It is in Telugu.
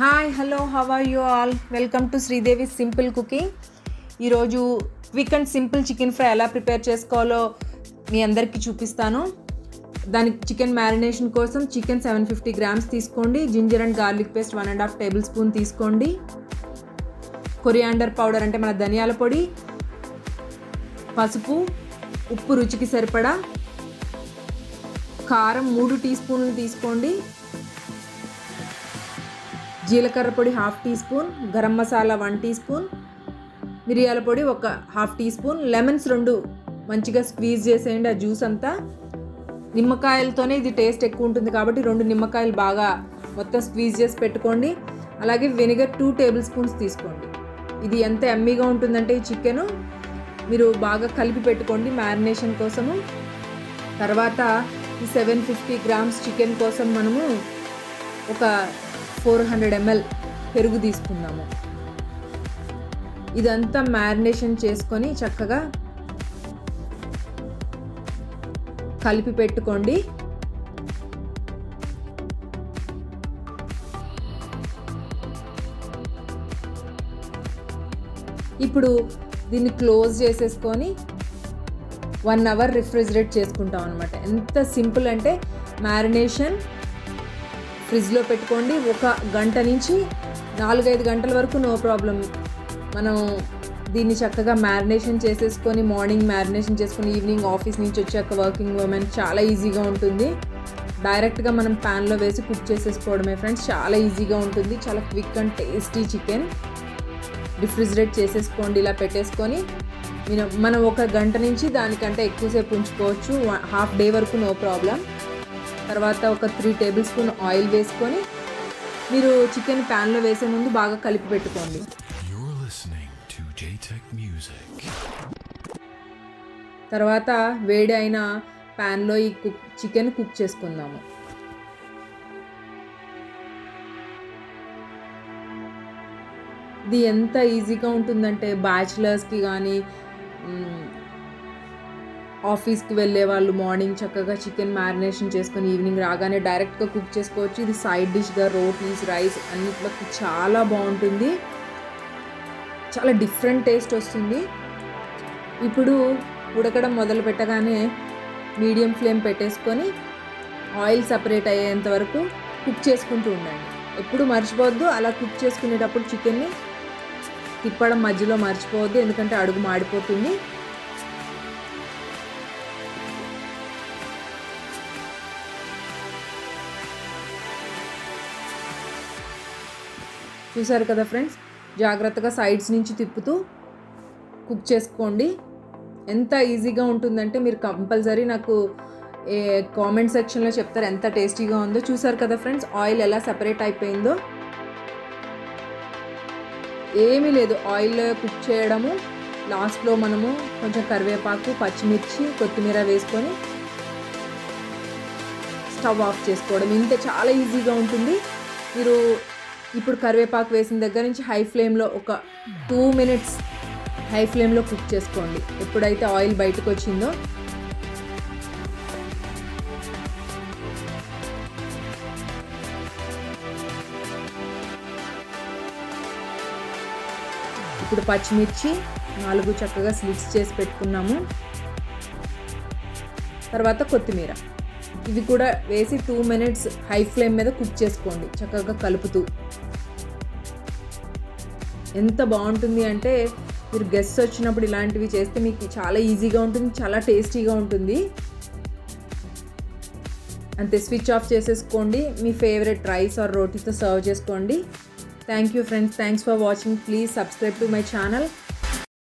Hi hello how are you all welcome to Sridevi simple cooking ఈరోజు quick and simple chicken fry ఎలా ప్రిపేర్ చేసుకోవాలో మీ అందరికీ చూపిస్తాను. దానికి చికెన్ మ్యారినేషన్ కోసం చికెన్ సెవెన్ ఫిఫ్టీ గ్రామ్స్ తీసుకోండి. Ginger and garlic paste one and half tablespoon తీసుకోండి. కొరియాండర్ పౌడర్ అంటే మన ధనియాల పొడి. పసుపు ఉప్పు రుచికి సరిపడా. కారం మూడు టీ స్పూన్లు తీసుకోండి. జీలకర్ర పొడి half teaspoon garam masala one teaspoon మిరియాల పొడి ఒక హాఫ్ టీ స్పూన్ లెమన్స్ రెండు మంచిగా స్క్వీజ్ చేసేయండి ఆ జ్యూస్ అంతా. నిమ్మకాయలతోనే ఇది టేస్ట్ ఎక్కువ ఉంటుంది కాబట్టి రెండు నిమ్మకాయలు బాగా మొత్తం స్క్వీజ్ చేసి పెట్టుకోండి. అలాగే వెనిగర్ టూ టేబుల్ స్పూన్స్ తీసుకోండి. ఇది ఎంత ఎమ్మీగా ఉంటుందంటే ఈ చికెను. మీరు బాగా కలిపి పెట్టుకోండి మ్యారినేషన్ కోసము. తర్వాత ఈ సెవెన్ ఫిఫ్టీ గ్రామ్స్ చికెన్ కోసం మనము ఒక ఫోర్ హండ్రెడ్ ఎంఎల్ పెరుగు తీసుకుందాము. ఇదంతా మ్యారినేషన్ చేసుకొని చక్కగా కలిపి పెట్టుకోండి. ఇప్పుడు దీన్ని క్లోజ్ చేసేసుకొని వన్ అవర్ రిఫ్రిజిరేట్ చేసుకుంటాం అనమాట ఎంత సింపుల్ అంటే మ్యారినేషన్ ఫ్రిడ్జ్లో పెట్టుకోండి. ఒక గంట నుంచి నాలుగైదు గంటల వరకు నో ప్రాబ్లం. మనం దీన్ని చక్కగా మ్యారినేషన్ చేసేసుకొని మార్నింగ్ మ్యారినేషన్ చేసుకొని ఈవినింగ్ ఆఫీస్ నుంచి వచ్చాక వర్కింగ్ ఉమెన్ చాలా ఈజీగా ఉంటుంది. డైరెక్ట్గా మనం ప్యాన్లో వేసి కుక్ చేసేసుకోవడమే ఫ్రెండ్స్ చాలా ఈజీగా ఉంటుంది. చాలా quick and tasty chicken. Refrigerate చేసేసుకోండి ఇలా పెట్టేసుకొని. మనం ఒక గంట నుంచి దానికంటే ఎక్కువసేపు ఉంచుకోవచ్చు. హాఫ్ డే వరకు నో ప్రాబ్లం. తర్వాత ఒక త్రీ టేబుల్ స్పూన్ ఆయిల్ వేసుకొని మీరు చికెన్ ప్యాన్లో వేసే ముందు బాగా కలిపి పెట్టుకోండి. తర్వాత వేడి అయిన ప్యాన్లో ఈ కుక్ చికెన్ కుక్ చేసుకుందాము ఇది ఎంత ఈజీగా ఉంటుందంటే బ్యాచిలర్స్కి కానీ ఆఫీస్కి వెళ్ళే వాళ్ళు మార్నింగ్ చక్కగా చికెన్ మ్యారినేషన్ చేసుకొని ఈవినింగ్ రాగానే డైరెక్ట్గా కుక్ చేసుకోవచ్చు. ఇది సైడ్ డిష్గా రోటీస్ రైస్ అన్నిట్లోకి చాలా బాగుంటుంది. చాలా డిఫరెంట్ టేస్ట్ వస్తుంది. ఇప్పుడు ఉడకడం మొదలు పెట్టగానే మీడియం ఫ్లేమ్ పెట్టేసుకొని ఆయిల్ సపరేట్ అయ్యేంత వరకు కుక్ చేసుకుంటూ ఉండండి. ఎప్పుడు మర్చిపోవద్దు. అలా కుక్ చేసుకునేటప్పుడు చికెన్ని తిప్పడం మధ్యలో మర్చిపోవద్దు. ఎందుకంటే అడుగు మాడిపోతుంది. చూసారు కదా ఫ్రెండ్స్? జాగ్రత్తగా సైడ్స్ నుంచి తిప్పుతూ కుక్ చేసుకోండి. ఎంత ఈజీగా ఉంటుందంటే మీరు కంపల్సరీ నాకు ఏ కామెంట్ సెక్షన్లో చెప్తారు ఎంత టేస్టీగా ఉందో. చూసారు కదా ఫ్రెండ్స్? ఆయిల్ ఎలా సపరేట్ అయిపోయిందో. ఏమీ లేదు. ఆయిల్ కుక్ చేయడము. లాస్ట్లో మనము కొంచెం కరివేపాకు పచ్చిమిర్చి కొత్తిమీర వేసుకొని స్టవ్ ఆఫ్ చేసుకోవడం. ఇంత చాలా ఈజీగా ఉంటుంది. మీరు ఇప్పుడు కరివేపాకు వేసిన దగ్గర నుంచి హై ఫ్లేమ్లో ఒక టూ మినిట్స్ హై ఫ్లేమ్లో కుక్ చేసుకోండి. ఎప్పుడైతే ఆయిల్ బయటకు వచ్చిందో ఇప్పుడు పచ్చిమిర్చి నాలుగు చక్కగా స్లిట్స్ చేసి పెట్టుకున్నాము. తర్వాత కొత్తిమీర. ఇవి కూడా వేసి టూ మినిట్స్ హై ఫ్లేమ్ మీద కుక్ చేసుకోండి చక్కగా కలుపుతూ. ఎంత బాగుంటుంది అంటే మీరు గెస్ట్ వచ్చినప్పుడు ఇలాంటివి చేస్తే మీకు చాలా ఈజీగా ఉంటుంది చాలా టేస్టీగా ఉంటుంది. అంతే స్విచ్ ఆఫ్ చేసేసుకోండి. మీ ఫేవరెట్ రైస్ ఆర్ రోటీతో సర్వ్ చేసుకోండి. Thank you friends thanks for watching please subscribe to my channel